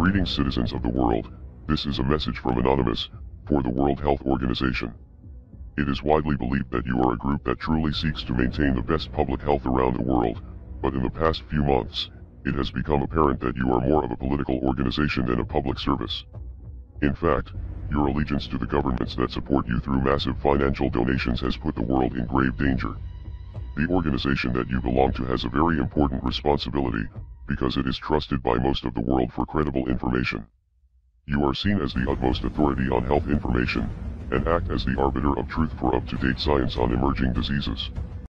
Greetings citizens of the world, this is a message from Anonymous, for the World Health Organization. It is widely believed that you are a group that truly seeks to maintain the best public health around the world, but in the past few months, it has become apparent that you are more of a political organization than a public service. In fact, your allegiance to the governments that support you through massive financial donations has put the world in grave danger. The organization that you belong to has a very important responsibility, because it is trusted by most of the world for credible information. You are seen as the utmost authority on health information, and act as the arbiter of truth for up-to-date science on emerging diseases.